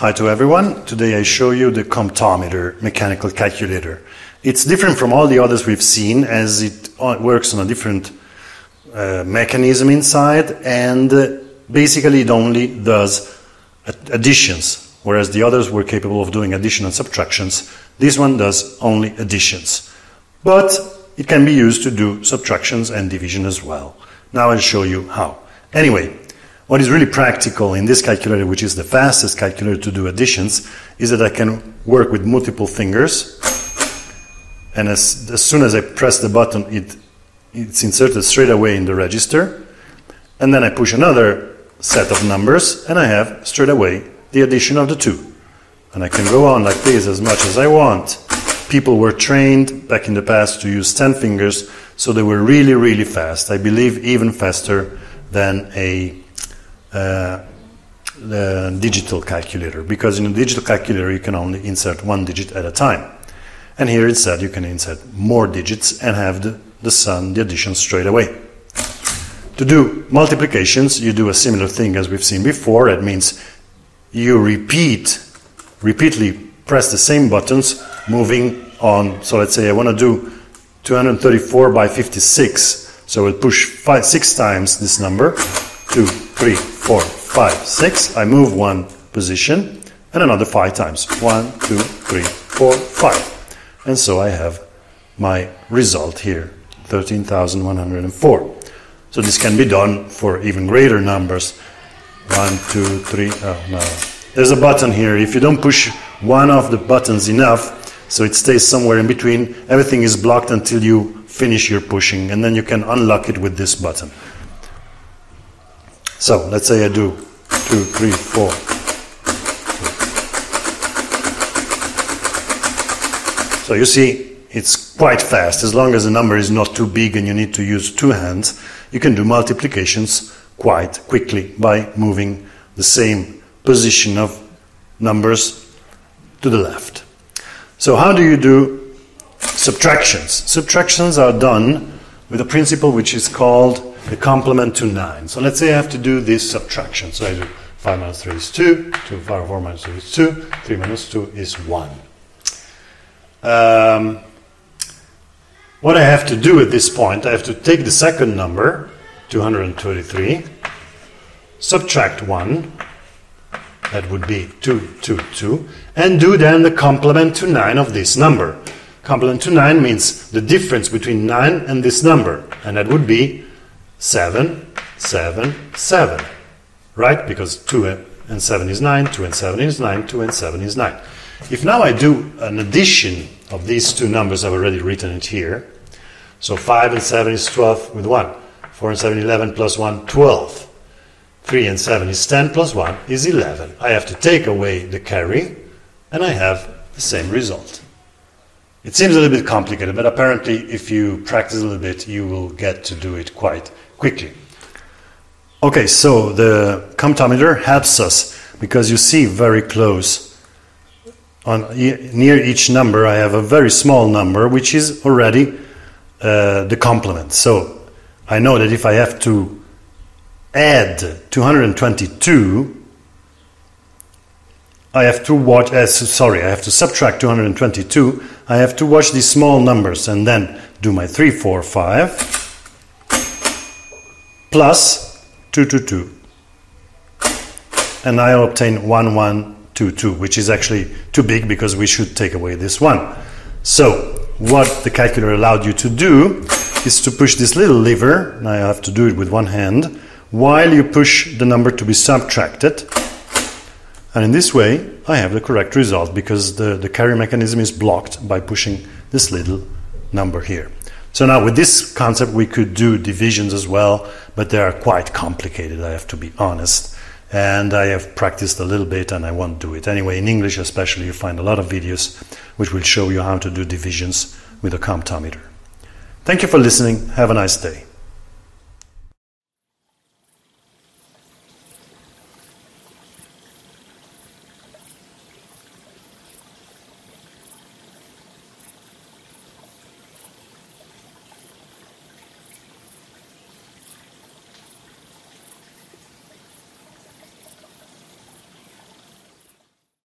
Hi to everyone. Today I show you the comptometer mechanical calculator. It's different from all the others we've seen as it uh, works on a different uh, mechanism inside and uh, basically it only does additions whereas the others were capable of doing addition and subtractions. This one does only additions. But it can be used to do subtractions and division as well. Now I'll show you how. Anyway, what is really practical in this calculator, which is the fastest calculator to do additions, is that I can work with multiple fingers. And as, as soon as I press the button, it, it's inserted straight away in the register. And then I push another set of numbers, and I have straight away the addition of the two. And I can go on like this as much as I want. People were trained back in the past to use 10 fingers, so they were really, really fast. I believe even faster than a uh, digital calculator because in a digital calculator you can only insert one digit at a time. And here instead you can insert more digits and have the, the sum, the addition straight away. To do multiplications, you do a similar thing as we've seen before. That means you repeat, repeatedly press the same buttons, moving on. So let's say I want to do 234 by 56. So we'll push five, six times this number. Two, three, four, five, six. I move one position and another five times. One, two, three, four, five. And so I have my result here, 13,104. So this can be done for even greater numbers. One, two, three, oh no. There's a button here. If you don't push one of the buttons enough, so it stays somewhere in between, everything is blocked until you finish your pushing, and then you can unlock it with this button. So let's say I do two, three, four. So you see, it's quite fast. As long as the number is not too big and you need to use two hands, you can do multiplications quite quickly by moving the same position of numbers to the left. So how do you do subtractions? Subtractions are done with a principle which is called the complement to 9. So let's say I have to do this subtraction. So I do 5 minus 3 is 2, 2 5, 4 minus 3 is 2, 3 minus 2 is 1. Um, what I have to do at this point, I have to take the second number, 223, subtract 1, that would be 2, 2, 2, and do then the complement to 9 of this number. Complement to 9 means the difference between 9 and this number, and that would be 7, 7, 7. Right? Because 2 and 7 is 9, 2 and 7 is 9, 2 and 7 is 9. If now I do an addition of these two numbers, I've already written it here. So 5 and 7 is 12 with 1. 4 and 7, 11 plus 1, 12. 3 and 7 is 10 plus 1 is 11. I have to take away the carry and I have the same result. It seems a little bit complicated, but apparently if you practice a little bit, you will get to do it quite quickly. Okay, so the comptometer helps us because you see very close on near each number I have a very small number which is already uh, the complement. So I know that if I have to add 222 I have to watch uh, sorry I have to subtract 222 I have to watch these small numbers and then do my 3 4 5 plus 222. And I'll obtain 1122, which is actually too big because we should take away this one. So what the calculator allowed you to do is to push this little lever, and I have to do it with one hand, while you push the number to be subtracted. And in this way, I have the correct result because the, the carry mechanism is blocked by pushing this little number here. So now with this concept, we could do divisions as well, but they are quite complicated, I have to be honest. And I have practiced a little bit and I won't do it. Anyway, in English especially, you find a lot of videos which will show you how to do divisions with a comptometer. Thank you for listening. Have a nice day.